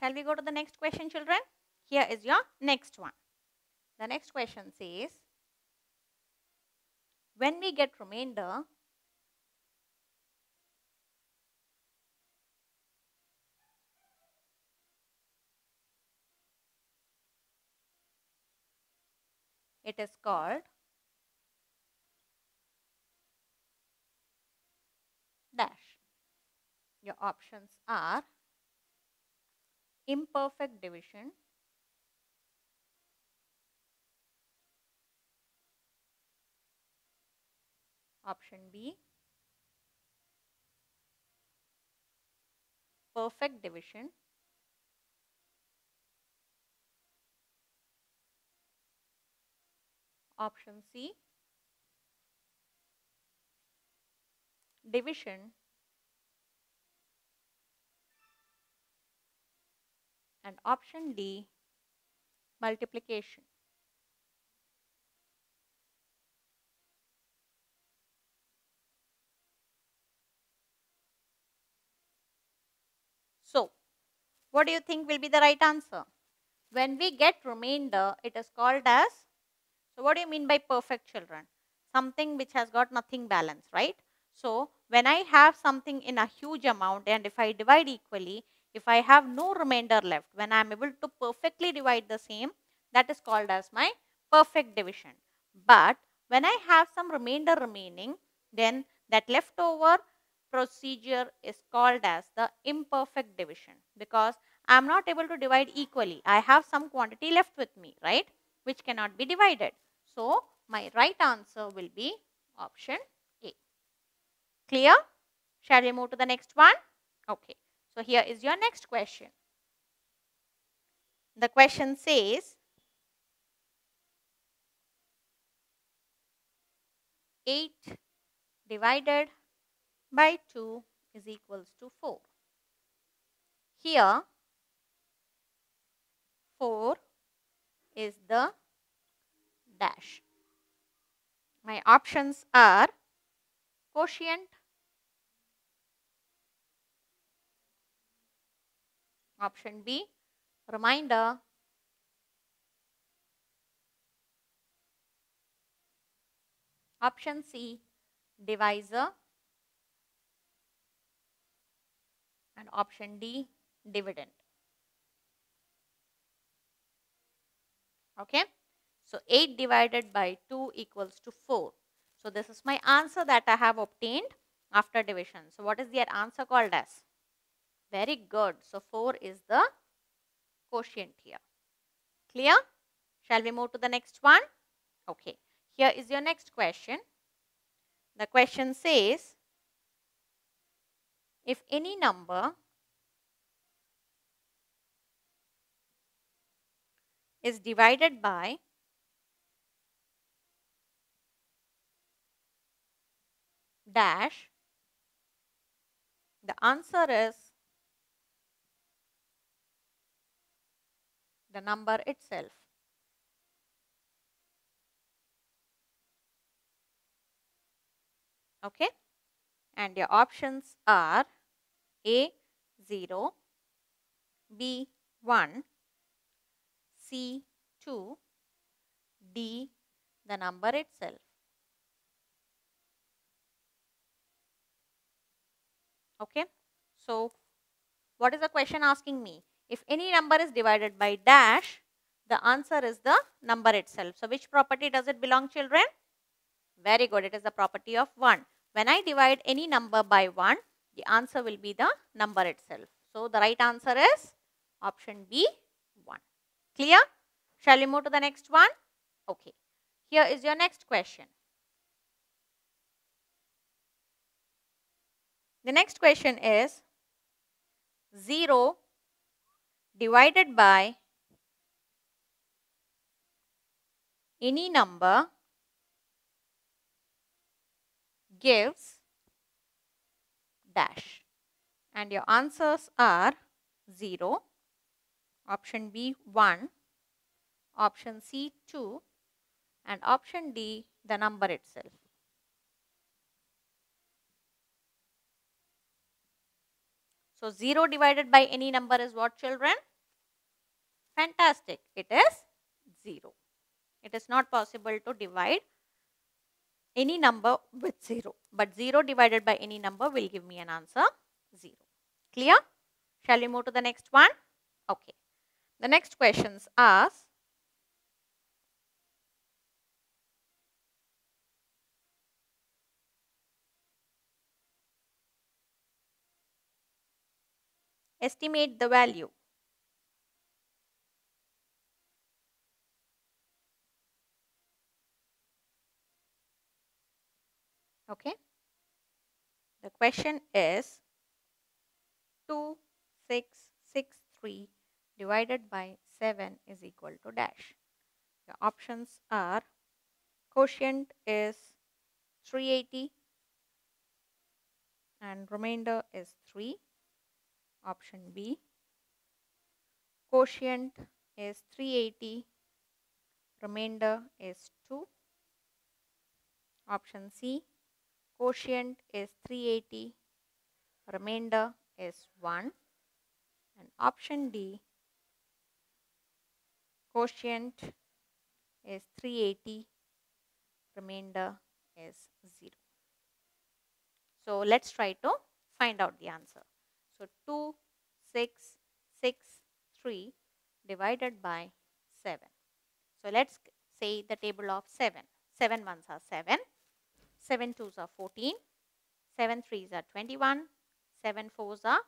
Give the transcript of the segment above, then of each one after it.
Shall we go to the next question children? Here is your next one. The next question says, when we get remainder, it is called dash. Your options are imperfect division, option B, perfect division, option C, division and option D multiplication. So, what do you think will be the right answer? When we get remainder, it is called as, so what do you mean by perfect children? Something which has got nothing balance, right? So, when I have something in a huge amount and if I divide equally, if I have no remainder left, when I am able to perfectly divide the same, that is called as my perfect division. But when I have some remainder remaining, then that leftover procedure is called as the imperfect division because I am not able to divide equally. I have some quantity left with me, right, which cannot be divided. So, my right answer will be option A. Clear? Shall we move to the next one? Okay. So, here is your next question. The question says, 8 divided by 2 is equals to 4. Here 4 is the dash. My options are quotient, option B, remainder, option C, divisor, and option D dividend. Okay. So 8 divided by 2 equals to 4. So this is my answer that I have obtained after division. So what is the answer called as? Very good. So 4 is the quotient here. Clear? Shall we move to the next one? Okay. Here is your next question. The question says, if any number is divided by dash, the answer is the number itself. Okay? And your options are A 0, B 1, C 2, D the number itself. Okay. So, what is the question asking me? If any number is divided by dash, the answer is the number itself. So, which property does it belong children? Very good. It is the property of 1. When I divide any number by 1, the answer will be the number itself. So, the right answer is option B 1. Clear? Shall we move to the next one? Okay. Here is your next question. The next question is 0 divided by any number gives dash and your answers are 0, option B 1, option C 2 and option D the number itself. So 0 divided by any number is what children? Fantastic. It is 0. It is not possible to divide any number with 0. But 0 divided by any number will give me an answer 0. Clear? Shall we move to the next one? Okay. The next questions ask estimate the value. Okay. The question is 2, 6, 6, 3 divided by 7 is equal to dash. The options are quotient is 380 and remainder is 3 option B. Quotient is 380, remainder is 2. Option C. Quotient is 380, remainder is 1. And option D. Quotient is 380, remainder is 0. So let's try to find out the answer. So 2, 6, 6, 3 divided by 7. So let's say the table of 7. 7 ones are 7, 7 twos are 14, 7 threes are 21, 7 fours are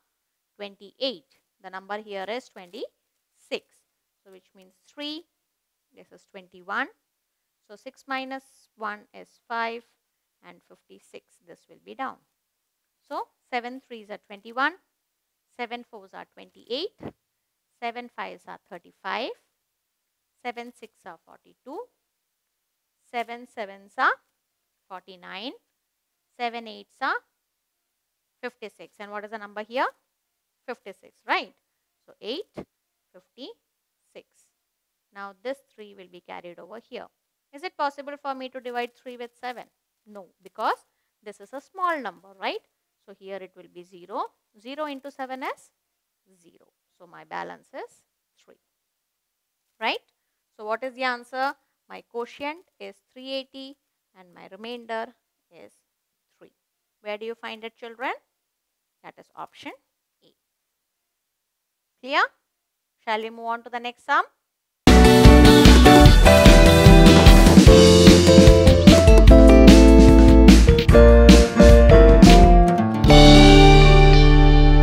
28. The number here is 26. So which means 3, this is 21. So 6 minus 1 is 5 and 56 this will be down. So 7 threes are 21, 7 fours are 28, 7 fives are 35, 7 6 are 42, 7 sevens are 49, 7 eights are 56. And what is the number here? 56, right? So 8, 56. Now this 3 will be carried over here. Is it possible for me to divide 3 with 7? No, because this is a small number, right? So here it will be 0. 0 into 7 is 0. So my balance is 3. Right? So what is the answer? My quotient is 380 and my remainder is 3. Where do you find it children? That is option A. Clear? Shall we move on to the next sum?